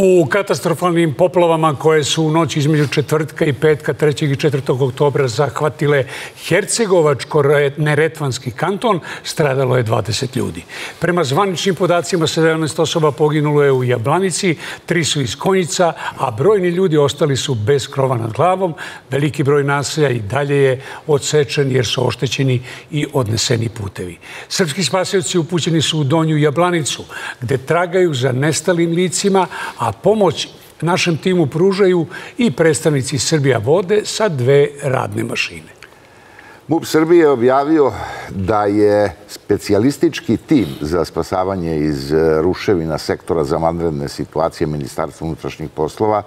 U katastrofalnim poplavama koje su u noći između četvrtka i petka 3. i 4. oktobra zahvatile Hercegovačko-Neretvanski kanton, stradalo je 20 ljudi. Prema zvaničnim podacima 17 osoba poginulo je u Jablanici, tri su iz Konjica, a brojni ljudi ostali su bez krova nad glavom. Veliki broj naselja i dalje je odsečen jer su oštećeni i odneseni putevi. Srpski spasioci upućeni su u Donju Jablanicu, gde tragaju za nestalim licima, a pomoć našem timu pružaju i predstavnici Srbija vode sa dve radne mašine. MUP Srbije je objavio da je specijalistički tim za spasavanje iz ruševina sektora za vanredne situacije Ministarstva unutrašnjih poslova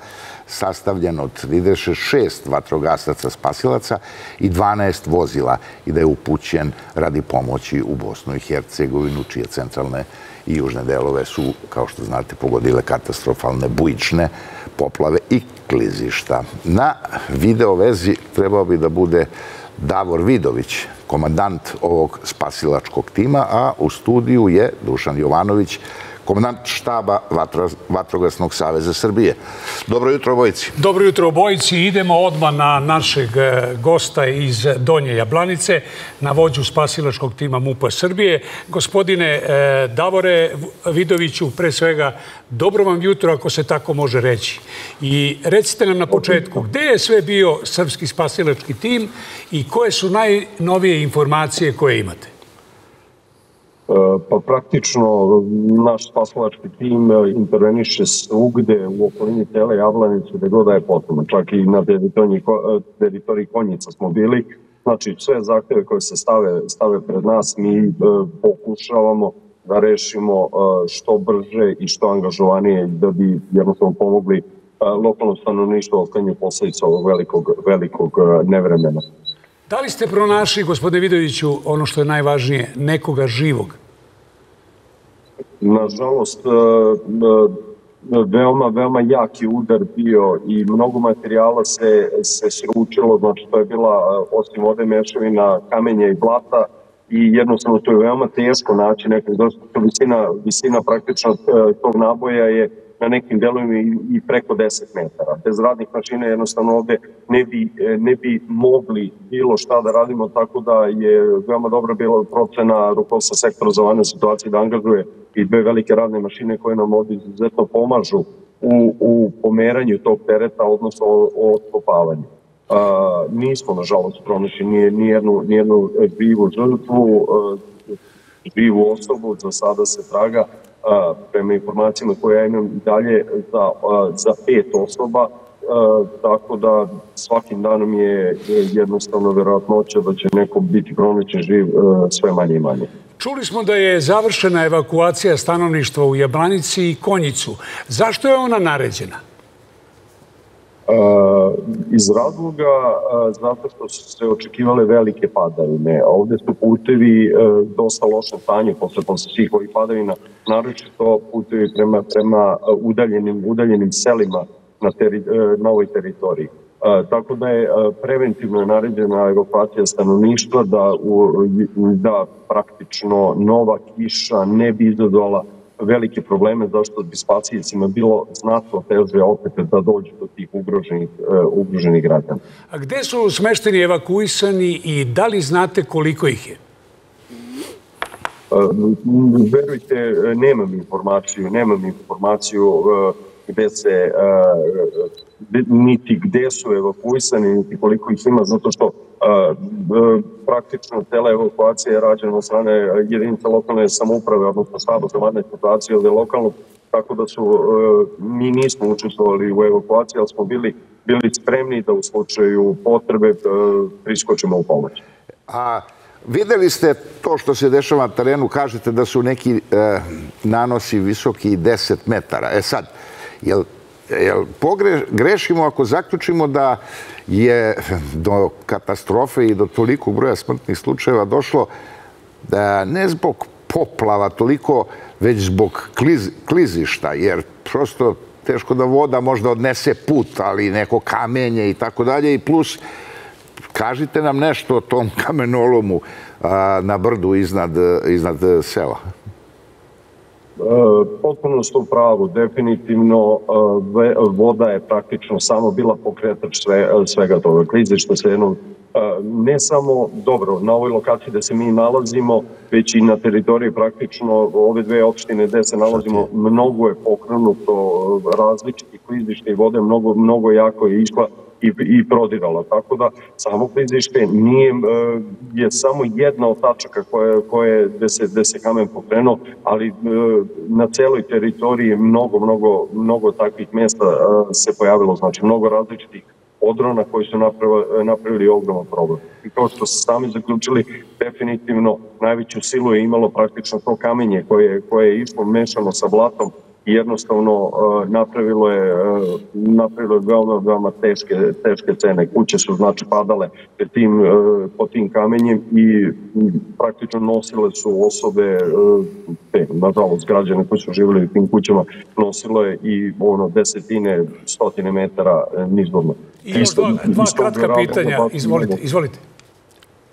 sastavljen od 36 vatrogasaca spasilaca i 12 vozila i da je upućen radi pomoći u Bosnu i Hercegovinu, čije centralne i južne delove su, kao što znate, pogodile katastrofalne bujične poplave i klizišta. Na video vezi trebao bi da bude Davor Vidović, komandant ovog spasilačkog tima, a u studiju je Dušan Jovanović, komandant štaba Vatrogasnog saveza Srbije. Dobro jutro, obojici. Dobro jutro, obojici. Idemo odmah na našeg e, gosta iz Donje Jablanice, na vođu spasilačkog tima MUPA Srbije. Gospodine e, Davore Vidoviću, pre svega, dobro vam jutro, ako se tako može reći. I recite nam na početku, gde je sve bio srpski spasilački tim i koje su najnovije informacije koje imate? E, pa praktično naš spasilački tim e, interveniše svugde u okolini Tele Jablanice gde god da je potrebno. Čak i na teritoriji, e, teritoriji Konjica smo bili. Znači sve zahteve koje se stave, stave pred nas mi pokušavamo da rešimo što brže i što angažovanije da bi jednostavno pomogli lokalnom stanovništvu oklanju posledica ovog velikog, velikog nevremena. Da li ste pronašli, gospodine Vidoviću, ono što je najvažnije, nekoga živog? Nažalost, e, e, veoma, veoma jaki udar bio i mnogo materijala se, se sručilo, znači to je bila e, osim vode mešavina kamenja i blata i jednostavno to je veoma teško naći nekog, visina, visina praktično tog naboja je na nekim delovima i preko 10 metara. Bez radnih mašina jednostavno ovde ne bi, ne bi mogli bilo šta da radimo, tako da je veoma dobra bila procena rukovstva sektora za vane situacije da angažuje i dve velike radne mašine koje nam ovde izuzetno pomažu u, u pomeranju tog tereta, odnosno o, o otkopavanju. A, nismo, nažalost, pronašli nijednu, nijednu živu žrtvu, živu osobu, za sada se traga prema informacijama koje ja imam dalje za, za pet osoba, tako da svakim danom je jednostavno verovatnoća da će neko biti pronaćen živ sve manje i manje. Čuli smo da je završena evakuacija stanovništva u Jablanici i Konjicu. Zašto je ona naređena? Iz razloga zato što su se očekivale velike padavine. Ovde su putevi e, dosta loše stanje posle, posle svih ovih padavina, naročito putevi prema, prema udaljenim, udaljenim selima na, teri, e, na ovoj teritoriji. Tako da je preventivno naređena evakuacija stanovništva da, da praktično nova kiša ne bi izazvala velike probleme zašto bi spacijicima bilo znatno teže opet da dođu do tih ugroženih, e, ugroženih građana. A gde su smešteni evakuisani i da li znate koliko ih je? E, verujte, nemam informaciju, nemam informaciju e, gde se niti gde su evakuisani, niti koliko ih ima, zato što praktično cela evakuacija je rađena od strane jedinica lokalne samouprave, odnosno štaba za vanne situacije ili lokalno, tako da su, mi nismo učestvovali u evakuaciji, ali smo bili, bili spremni da u slučaju potrebe priskočimo u pomoć. A videli ste to što se dešava na terenu, kažete da su neki e, nanosi visoki 10 metara. E sad, jel jel grešimo ako zaključimo da je do katastrofe i do toliko broja smrtnih slučajeva došlo da ne zbog poplava toliko, već zbog kliz, klizišta, jer prosto teško da voda možda odnese put, ali neko kamenje i tako dalje i plus kažite nam nešto o tom kamenolomu na brdu iznad, iznad sela. Potpuno ste u pravu, definitivno voda je praktično samo bila pokretač sve, svega toga. Klizište se jednom ne samo dobro na ovoj lokaciji gde se mi nalazimo, već i na teritoriji praktično ove dve opštine gde se nalazimo, mnogo je pokrenuto različitih klizišta i vode, mnogo, mnogo jako je išla i, i prodirala. Tako da samo klizište nije, e, je samo jedna od tačaka koje, koje, gde, se, gde se kamen pokrenuo, ali e, na celoj teritoriji mnogo, mnogo, mnogo takvih mesta e, se pojavilo, znači mnogo različitih odrona koji su napravili, napravili ogroman problem. I kao što ste sami zaključili, definitivno najveću silu je imalo praktično to kamenje koje, koje je išlo mešano sa blatom jednostavno uh, napravilo je uh, napravilo je veoma veoma teške teške cene. Kuće su znači padale tim uh, po tim kamenjem i praktično nosile su osobe te nažalost građane koji su živeli u tim kućama nosilo je i ono desetine stotine metara nizvodno. I još dva, dva kratka pitanja, izvolite, izvolite.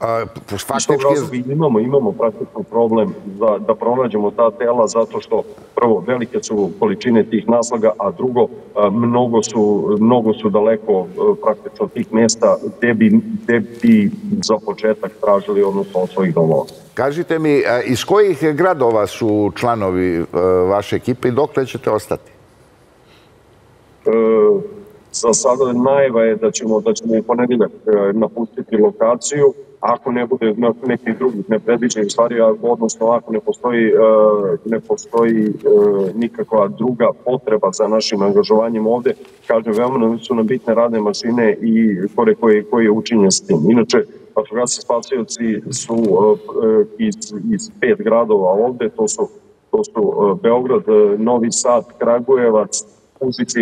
A, faktički... imamo, imamo praktično problem da, da pronađemo ta tela zato što prvo velike su količine tih naslaga, a drugo mnogo su, mnogo su daleko praktično tih mesta gde bi, gde bi za početak tražili odnosno od svojih domova. Kažite mi, iz kojih gradova su članovi vaše ekipe i dokle ćete ostati? E, za sada najva je da ćemo, da ćemo u ponedeljak e, napustiti lokaciju, ako ne bude nekih drugih nepredviđenih stvari, odnosno ako ne postoji, e, ne postoji e, nikakva druga potreba za našim angažovanjem ovde, kažem, veoma su nam bitne radne mašine i kore koji, koji je učinjen s tim. Inače, vatrogasci spasioci su iz, iz pet gradova ovde, to su, to su Beograd, Novi Sad, Kragujevac,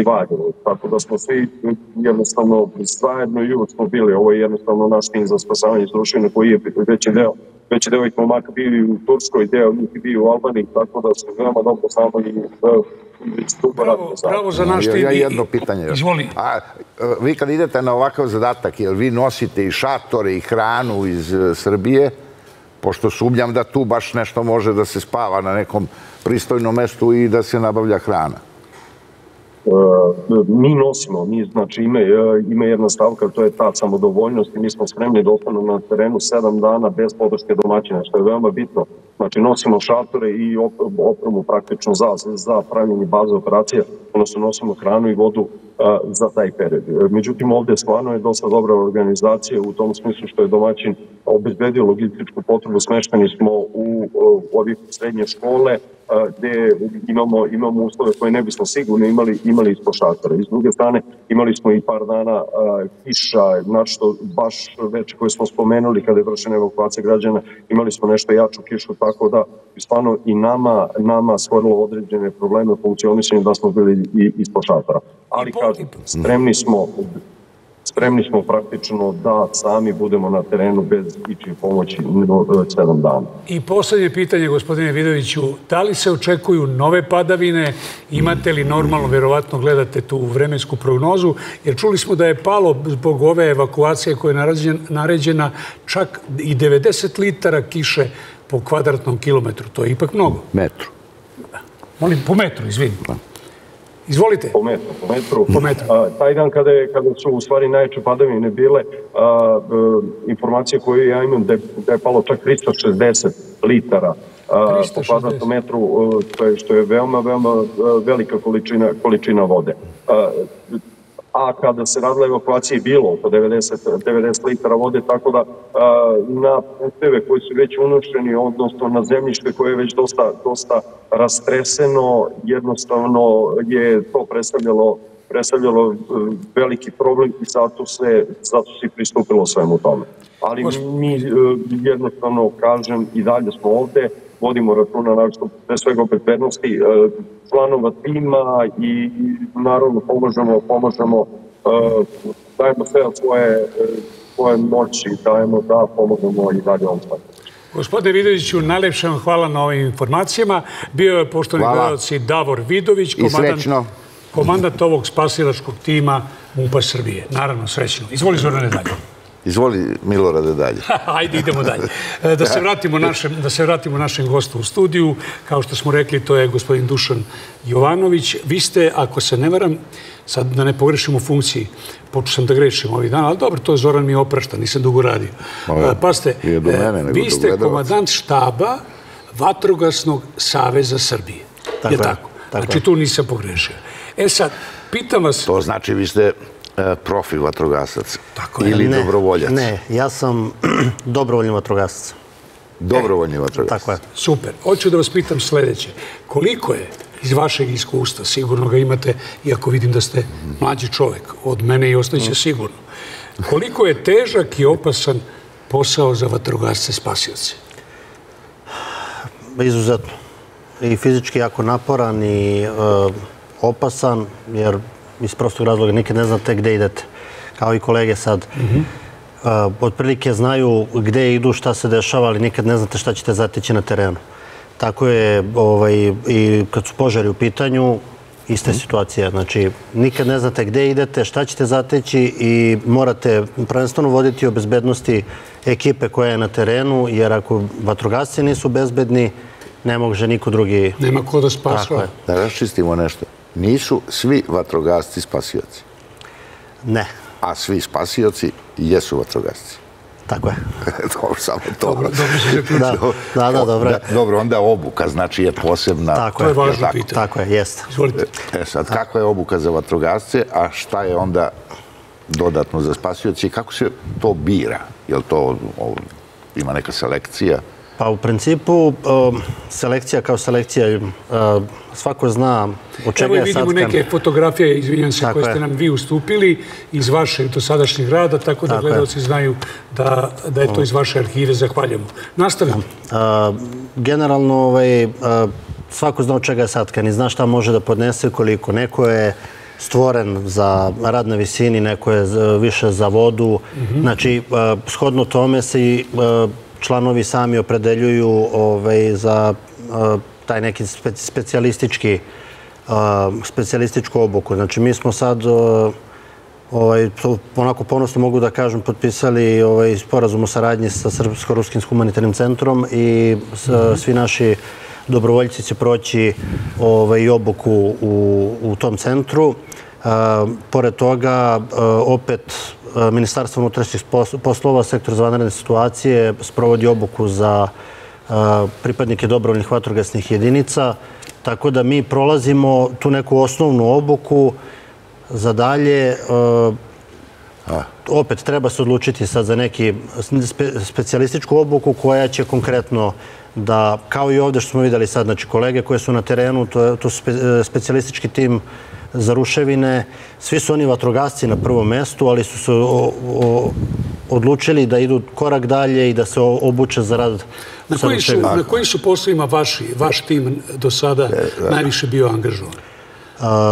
Valjevo. Tako da smo svi jednostavno zajedno i uvijek smo bili. Ovo je jednostavno naš tim za spasavanje iz rušine koji je veći deo veći deo ih momaka bili u Turskoj, deo njih bili u Albaniji, tako da su veoma dobro znali i Bravo, bravo za naš tim. Ja jedno pitanje. Izvoli. A, vi kad idete na ovakav zadatak, jel vi nosite i šatore i hranu iz e, Srbije, pošto sumnjam da tu baš nešto može da se spava na nekom pristojnom mestu i da se nabavlja hrana? E, mi nosimo, mi, znači ima, e, ima jedna stavka, to je ta samodovoljnost i mi smo spremni da ostanu na terenu sedam dana bez podrške domaćina, što je veoma bitno. Znači nosimo šatore i opremu praktično za, za pravljenje baze operacije, odnosno nosimo hranu i vodu a, za taj period. Međutim, ovde stvarno je dosta dobra organizacija u tom smislu što je domaćin obezbedio logističku potrebu, smešteni smo u, u, srednje škole, gde imamo, imamo uslove koje ne bismo sigurno imali, imali ispod šatora. I s druge strane, imali smo i par dana kiša, znači što baš već koje smo spomenuli kada je vršena evakuacija građana, imali smo nešto jaču kišu, tako da stvarno i nama, nama stvorilo određene probleme u funkcionisanju da smo bili i ispod šatora. Ali kažem, spremni smo spremni smo praktično da sami budemo na terenu bez ičije pomoći sedam dana. I poslednje pitanje, gospodine Vidoviću, da li se očekuju nove padavine? Imate li normalno, verovatno gledate tu vremensku prognozu, jer čuli smo da je palo zbog ove evakuacije koja je naređena čak i 90 litara kiše po kvadratnom kilometru. To je ipak mnogo. Metru. Molim, po metru, izvinim. Izvolite. Po metru. Po metru. Po metru. A, taj dan kada, je, kada su u stvari najveće padavine bile, a, a, e, informacije koje ja imam da je, da je palo čak 360 litara a, po kvadratnom metru, što je, što je veoma, veoma velika količina, količina vode. A, a kada se radila evakuacija bilo oko 90, 90 litara vode, tako da na puteve koji su već unošeni, odnosno na zemljište koje je već dosta, dosta rastreseno, jednostavno je to predstavljalo predstavljalo e, veliki problem i zato se, zato se pristupilo svemu tome. Ali mi e, jednostavno, kažem, i dalje smo ovde, vodimo računa našto pre svega o bezbednosti e, članova tima i naravno pomažemo, pomažemo, e, dajemo sve od svoje, svoje moći, dajemo da pomognemo i dalje ovom stvari. Gospodine Vidoviću, najlepše vam hvala na ovim informacijama. Bio je poštovani gledalci i Davor Vidović, komandant, komandant ovog spasilačkog tima MUPA Srbije. Naravno, srećno. Izvoli Zorane dalje. Izvoli Milorade dalje. Ajde, idemo dalje. E, Da se, vratimo našem, da se vratimo našem gostu u studiju. Kao što smo rekli, to je gospodin Dušan Jovanović. Vi ste, ako se ne varam, sad da ne pogrešim u funkciji, počeo sam da grešim ovih dana, ali dobro, to Zoran mi oprašta, nisam dugo radio. Ovo, E, do mene, e, vi ste komadant štaba Vatrogasnog saveza Srbije. Tako je tako? tako Znači, tu nisam pogrešio. E sad, pitam vas... To znači vi ste profi vatrogasac. Tako je. Ili Ne, dobrovoljac. Ne, ja sam dobrovoljni vatrogasac. Dobrovoljni vatrogasac. Tako je. Super. Hoću da vas pitam sledeće. Koliko je iz vašeg iskustva, sigurno ga imate, iako vidim da ste mlađi čovek, od mene i ostaće sigurno. Koliko je težak i opasan posao za vatrogasce spasioce? Izuzetno. I fizički jako naporan i e, opasan, jer iz prostog razloga nikad ne znate gde idete. Kao i kolege sad. E, otprilike znaju gde idu, šta se dešava, ali nikad ne znate šta ćete zateći na terenu. Tako je ovaj, i kad su požari u pitanju, ista je situacija. Znači, nikad ne znate gde idete, šta ćete zateći i morate prvenstveno voditi o bezbednosti ekipe koja je na terenu, jer ako vatrogasci nisu bezbedni, ne može niko drugi... Nema ko da je. Da raščistimo nešto. Nisu svi vatrogasci spasioci, Ne, a svi spasioci jesu vatrogasci. tako je. dobro, samo to. Dobro, dobro zaključio. Da, da, da, dobro. je. dobro, onda obuka, znači je posebna. Tako To je je. važno tako? pitanje. Tako je, jeste. Izvolite. E sad, kakva je obuka za vatrogasce, a šta je onda dodatno za spasioci i kako se to bira? Jel to o, ima neka selekcija? Pa u principu, um, selekcija kao selekcija, uh, svako zna od čega Evo i je vidimo neke fotografije, izvinjam se, Tako koje je. ste nam vi ustupili iz vašeg dosadašnjeg rada, tako da Tako je. gledalci znaju da, da je to iz vaše arhive. Zahvaljujemo. Nastavimo. Uh, generalno, ovaj, uh, svako zna od čega je satkan i zna šta može da podnese koliko. Neko je stvoren za rad na visini, neko je više za vodu. Znači, uh, shodno tome se i članovi sami opredeljuju ovaj, za uh, taj neki spe, specijalistički uh, specijalističku obuku. Znači, mi smo sad uh, ovaj, to onako ponosno mogu da kažem, potpisali ovaj, sporazum o saradnji sa Srpsko-Ruskim humanitarnim centrom i s, svi naši dobrovoljci će proći ovaj, obuku u, u tom centru. E, pored toga, e, opet, e, Ministarstvo unutrašnjih pos- poslova, sektor za vanredne situacije, sprovodi obuku za pripadnike dobrovoljnih vatrogasnih jedinica, tako da mi prolazimo tu neku osnovnu obuku, za dalje, opet treba se odlučiti sad za neki spe, specijalističku obuku koja će konkretno da, kao i ovde što smo videli sad, znači kolege koje su na terenu, to, je- to su spe, specijalistički tim za ruševine, svi su oni vatrogasci na prvom mestu, ali su se o, o, odlučili da idu korak dalje i da se obuče za rad Na sa kojim su, na kojim su poslovima vaši, vaš tim do sada najviše bio angažovan?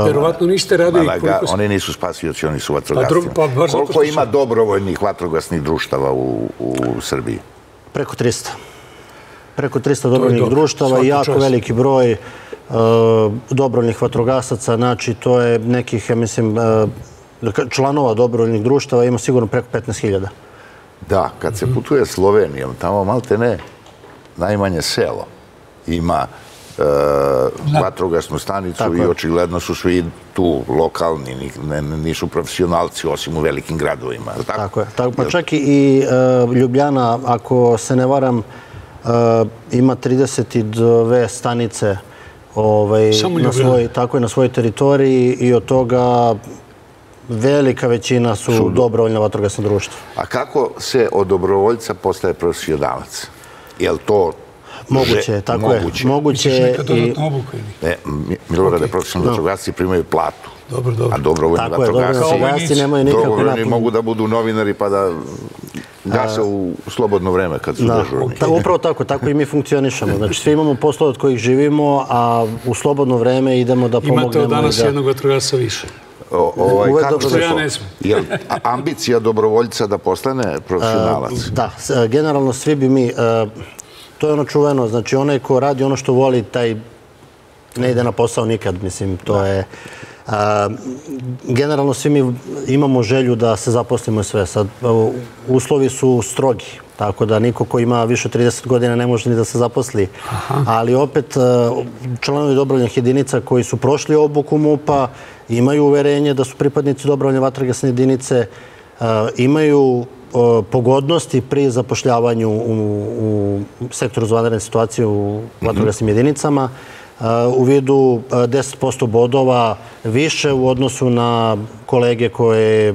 Verovatno niste radili ga, koliko oni nisu spasioci, oni su vatrogasci. pa baš zato Koliko ima dobrovoljnih vatrogasnih društava u, u Srbiji? Preko 300. Preko 300 dobrovoljnih dobro. društava i jako čast. veliki broj e, dobrovoljnih vatrogasaca. Znači, to je nekih, ja mislim, e, članova dobrovoljnih društava ima sigurno preko 15.000. Da, kad se putuje Slovenijom, tamo malte ne, najmanje selo ima e, vatrogasnu stanicu Tako i očigledno su svi tu lokalni, ne, nisu profesionalci osim u velikim gradovima. Tako, Tako je. Tako, pa čak i e, Ljubljana, ako se ne varam, e, ima 32 stanice ovaj, na, svoj, tako je, na svojoj teritoriji i od toga velika većina su dobrovoljna vatrogasna društva. A kako se od dobrovoljca postaje profesionalac? Je li to Moguće, že- tako moguće? je. Moguće Misliš neka i... dodatna obuka ili? Ne, Mi- Milorade, profesionalni vatrogasci primaju platu. Dobro, dobro. A dobrovoljni Tako je, dobrovoljni vatrogasci, vatrogasci nemaju nikakvu dobrovoljni mogu da budu novinari pa da gase u slobodno vreme kad su Da, dežurni. ta, upravo tako, tako i mi funkcionišemo. Znači, svi imamo poslove od kojih živimo, a u slobodno vreme idemo da pomognemo. Imate od danas i da... jednog vatrogasca više. O, ovaj, Uvek kako dobro se da- to? Ja ne smem. Jel a- ambicija dobrovoljca da postane profesionalac? Da, s- e, generalno svi bi mi, e, to je ono čuveno, znači onaj ko radi ono što voli, taj ne ide na posao nikad, mislim, to je... Generalno svi mi imamo želju da se zaposlimo sve. Sad, uslovi su strogi, tako da niko ko ima više 30 godina ne može ni da se zaposli. Ali opet, članovi dobrovoljnih jedinica koji su prošli obuku MUPA imaju uverenje da su pripadnici dobrovoljne vatrogasne jedinice, imaju pogodnosti pri zapošljavanju u, sektoru zvadane situacije u vatrogasnim jedinicama u vidu 10% bodova više u odnosu na kolege koje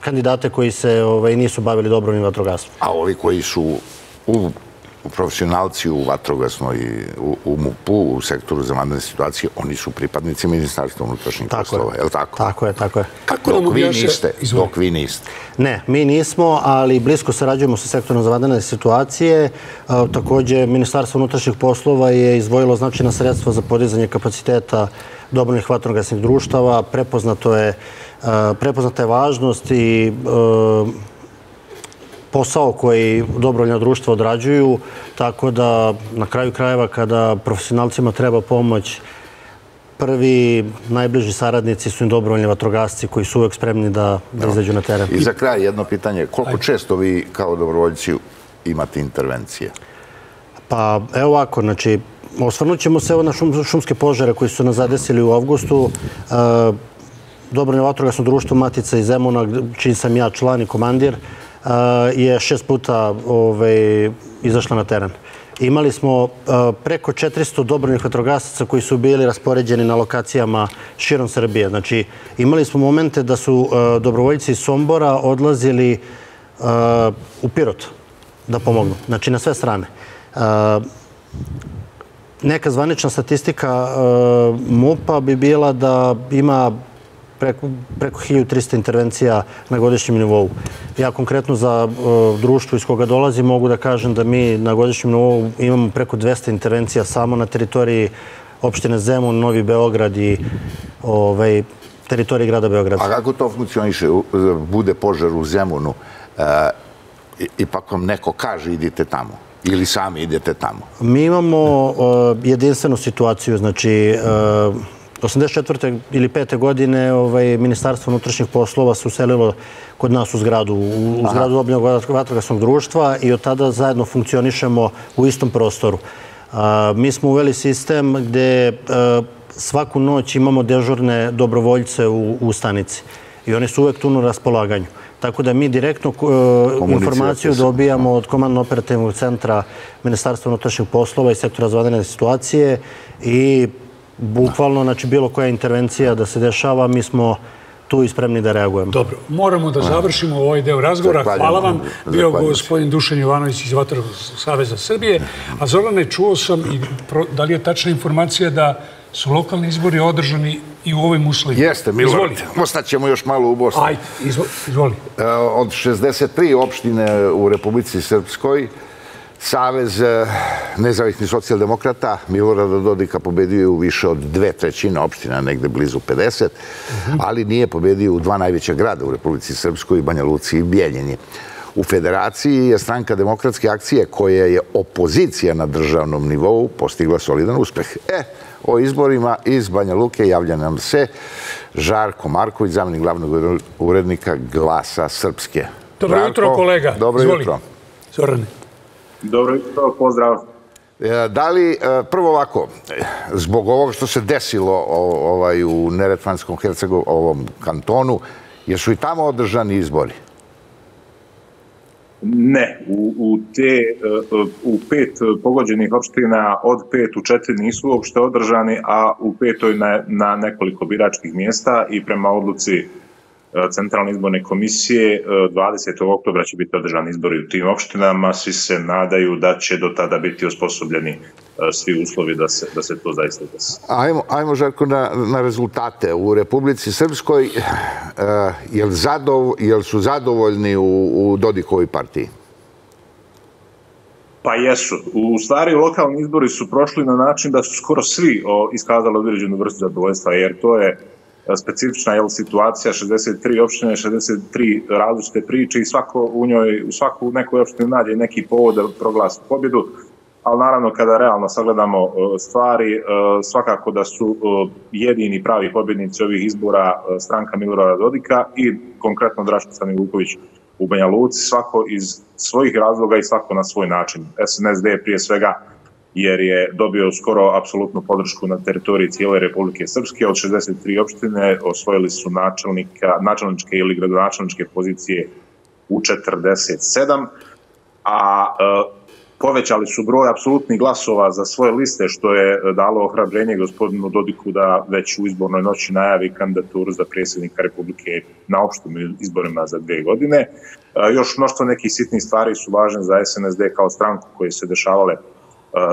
kandidate koji se ovaj, nisu bavili dobrovnim vatrogastvom. A ovi koji su u profesionalci u vatrogasnoj, u, u MUP-u, u sektoru za vanredne situacije, oni su pripadnici ministarstva unutrašnjih poslova, je li tako? Tako je, tako je. Kako dok vi niste, dok vi niste. Ne, mi nismo, ali blisko sarađujemo sa sektorom za vanredne situacije. Takođe, Ministarstvo unutrašnjih poslova je izdvojilo značajna sredstva za podizanje kapaciteta dobronih vatrogasnih društava. Prepoznato je, prepoznata je važnost i posao koji dobrovoljna društva odrađuju, tako da na kraju krajeva kada profesionalcima treba pomoć, prvi najbliži saradnici su im dobrovoljni vatrogasci koji su uvek spremni da, da izađu na teren. I za kraj jedno pitanje, koliko često vi kao dobrovoljci imate intervencije? Pa evo ovako, znači, osvrnut ćemo se evo na šumske požare koji su nas zadesili u avgustu. E, dobrovoljno vatrogasno društvo Matica iz Zemuna, čiji sam ja član i komandir, je šest puta ovaj, izašla na teren. Imali smo preko 400 dobronih vatrogasaca koji su bili raspoređeni na lokacijama širom Srbije. Znači, imali smo momente da su dobrovoljci iz Sombora odlazili u Pirot da pomognu. Znači, na sve strane. Neka zvanična statistika MUPA bi bila da ima preko, preko 1300 intervencija na godišnjem nivou. Ja konkretno za društvo iz koga dolazim mogu da kažem da mi na godišnjem nivou imamo preko 200 intervencija samo na teritoriji opštine Zemun, Novi Beograd i ovaj, teritoriji grada Beograda. A kako to funkcioniše? Bude požar u Zemunu, e, ipak vam neko kaže idite tamo ili sami idete tamo? Mi imamo jedinstvenu situaciju, znači 84. ili 5. godine ovaj, Ministarstvo unutrašnjih poslova se uselilo kod nas u zgradu, u, u zgradu Dobnjeg vatrogasnog društva i od tada zajedno funkcionišemo u istom prostoru. A, mi smo uveli sistem gde a, svaku noć imamo dežurne dobrovoljce u, u stanici i oni su uvek tu na raspolaganju. Tako da mi direktno informaciju dobijamo od komandno-operativnog centra Ministarstva unutrašnjih poslova i sektora zvadene situacije i bukvalno, znači bilo koja intervencija da se dešava, mi smo tu i spremni da reagujemo. Dobro, moramo da završimo ovaj deo razgovora. Hvala vam. Bio gospodin Dušan Jovanović iz Vatrog Saveza Srbije. A Zorane, čuo sam, i da li je tačna informacija da su lokalni izbori održani i u ovim uslovima? Jeste, Milorad. Ostaćemo još malo u Bosni. Ajde, izvoli. E, od 63 opštine u Republici Srpskoj, Savez eh, nezavisnih socijaldemokrata Milorada Dodika pobedio je u više od dve trećine opština, negde blizu 50, ali nije pobedio u dva najveća grada u Republici Srpskoj, Banja Luci i Bijeljini. U federaciji je stranka demokratske akcije koja je opozicija na državnom nivou postigla solidan uspeh. E, o izborima iz Banja Luke javlja nam se Žarko Marković, zamjenik glavnog urednika Glasa Srpske. Dobro jutro, kolega. Dobro jutro. Zorane. Dobro jutro, pozdrav. E, da li, e, prvo ovako, zbog ovoga što se desilo ovaj, u Neretvanskom Hercegu, ovom kantonu, jesu i tamo održani izbori? Ne, u, u, te, e, u pet pogođenih opština od pet u četiri nisu uopšte održani, a u petoj na, na nekoliko biračkih mjesta i prema odluci centralne izborne komisije. 20. E, oktobra će biti održani izbori u tim opštinama. Svi se nadaju da će do tada biti osposobljeni e, svi uslovi da se, da se to zaista desi. Ajmo, ajmo Žarko, na, na rezultate. U Republici Srpskoj, uh, jel, zadov, jel su zadovoljni u, u Dodikovoj partiji? Pa jesu. U stvari, lokalni izbori su prošli na način da su skoro svi o, iskazali određenu vrstu zadovoljstva, jer to je specifična jel, situacija, 63 opštine, 63 različite priče i svako u njoj, u svaku nekoj opštini nađe neki povod da proglasi pobjedu, ali naravno kada realno sagledamo stvari, svakako da su jedini pravi pobjednici ovih izbora stranka Milorada Dodika i konkretno Draško Stani Vuković u Banja Luci, svako iz svojih razloga i svako na svoj način. SNSD prije svega jer je dobio skoro apsolutnu podršku na teritoriji cijele Republike Srpske. Od 63 opštine osvojili su načelnika, načelničke ili gradonačelničke pozicije u 47, a e, povećali su broj apsolutnih glasova za svoje liste, što je dalo ohrabrenje gospodinu Dodiku da već u izbornoj noći najavi kandidaturu za predsjednika Republike na opštim izborima za dve godine. E, još mnoštvo nekih sitnih stvari su važne za SNSD kao stranku koje se dešavale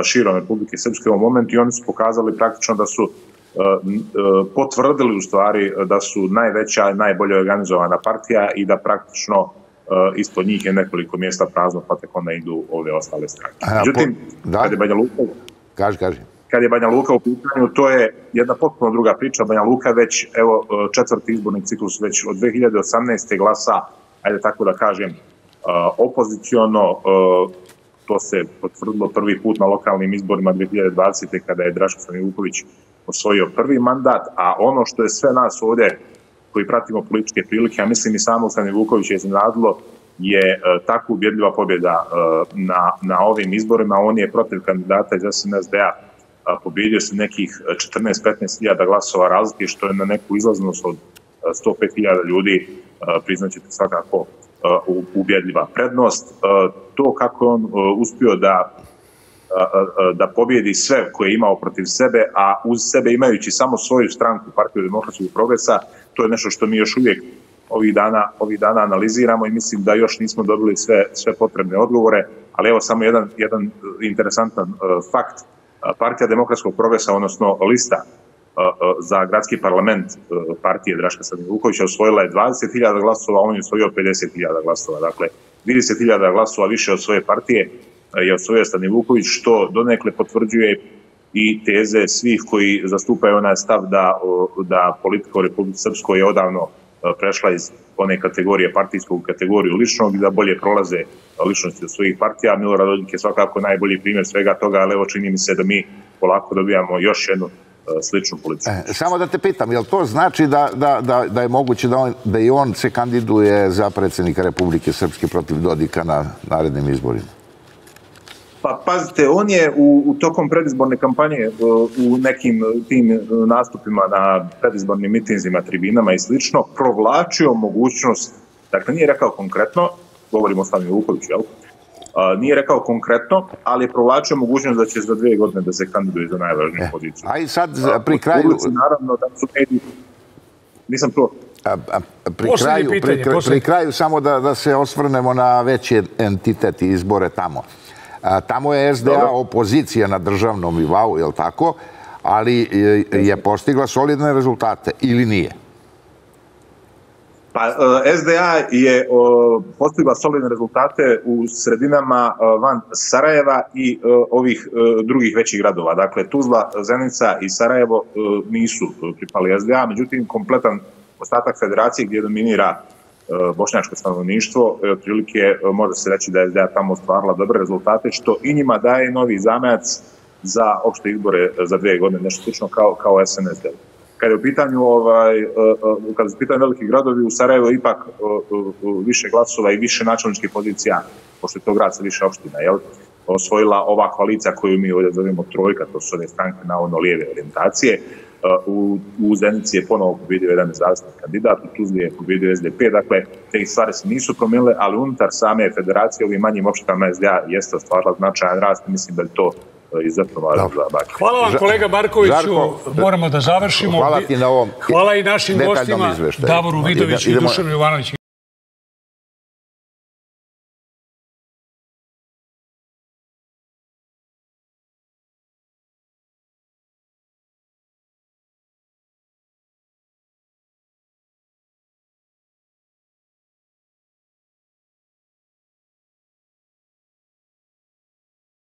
širom Republike Srpske u momentu i oni su pokazali praktično da su e, potvrdili u stvari da su najveća najbolje organizovana partija i da praktično ispod njih je nekoliko mjesta prazno, pa tek onda idu ove ostale stranke. Međutim, da? kad je Banja Luka... Kaži, kaži. Kad je Banja Luka u pitanju, to je jedna potpuno druga priča. Banja Luka već, evo, uh, četvrti izborni ciklus već od 2018. glasa, ajde tako da kažem, uh, opoziciono, to se potvrdilo prvi put na lokalnim izborima 2020. kada je Draško Vuković osvojio prvi mandat, a ono što je sve nas ovdje koji pratimo političke prilike, a mislim i samo Stani Vuković je iznadilo, je e, tako ubjedljiva pobjeda e, na, na ovim izborima. On je protiv kandidata iz SNSD-a pobjedio se nekih 14-15 hiljada glasova razlike, što je na neku izlaznost od 105 hiljada ljudi, priznaćete svakako, ubjedljiva prednost. To kako on uspio da da pobjedi sve koje je imao protiv sebe, a uz sebe imajući samo svoju stranku, Partiju demokratskog progresa, to je nešto što mi još uvijek ovih dana, ovih dana analiziramo i mislim da još nismo dobili sve, sve potrebne odgovore, ali evo samo jedan, jedan interesantan uh, fakt. Partija demokratskog progresa, odnosno lista uh, za gradski parlament uh, partije Draška Vukovića osvojila je 20.000 glasova, on je osvojio 50.000 glasova. Dakle, 30.000 glasova više od svoje partije je osvojio Stani Vuković, što donekle potvrđuje i teze svih koji zastupaju onaj stav da, da politika u Republike Srpskoj je odavno prešla iz one kategorije partijskog kategoriju ličnog i da bolje prolaze ličnosti od svojih partija. Milorad Dodik je svakako najbolji primjer svega toga, ali evo čini mi se da mi polako dobijamo još jednu sličnu politiku. E, samo da te pitam, je li to znači da, da, da, da je moguće da, on, da i on se kandiduje za predsjednika Republike Srpske protiv Dodika na narednim izborima? Pa pazite, on je u, u tokom predizborne kampanje e, u nekim tim e, nastupima na predizbornim mitinzima, tribinama i slično provlačio mogućnost, dakle nije rekao konkretno, govorimo o Slaviju Vukoviću, jel? A, nije rekao konkretno, ali je provlačio mogućnost da će za dvije godine da se kandiduje za najvažniju e, poziciju. A i sad pri kraju... Ulici, naravno, da su mediji... Nisam to... A, a, pri, kraju, pitanje, pri, pri, pri kraju samo da, da se osvrnemo na veći entitet i izbore tamo. Tamo je SDA opozicija na državnom nivou, je li tako? Ali je postigla solidne rezultate ili nije? Pa e, SDA je postigla solidne rezultate u sredinama e, van Sarajeva i e, ovih drugih većih gradova. Dakle, Tuzla, Zenica i Sarajevo nisu pripali SDA, međutim, kompletan ostatak federacije gdje dominira bošnjačko stanovništvo, otprilike može se reći da je SDA tamo ostvarila dobre rezultate, što i njima daje novi zamajac za opšte izbore za dvije godine, nešto slično kao, kao SNSD. Kad je u pitanju, ovaj, kad je u pitanju veliki gradovi, u Sarajevo ipak više glasova i više načelničkih pozicija, pošto je to grad sa više opština, jel? osvojila ova koalicija koju mi ovdje zovemo trojka, to su ove stranke ono lijeve orijentacije, u, u Zenici je ponovo pobjedio jedan nezavisni kandidat, u Tuzli je pobjedio SDP, dakle, te stvari se nisu promijenile, ali unutar same federacije ovim manjim opštama SDA jeste ostvarila značajan rast, mislim da je to e, izuzetno važno za Bakir. Hvala vam kolega Markoviću, Žarko, moramo da završimo. Hvala ti na ovom Hvala i našim gostima, Davoru Vidović i Dušanu Jovanoviću.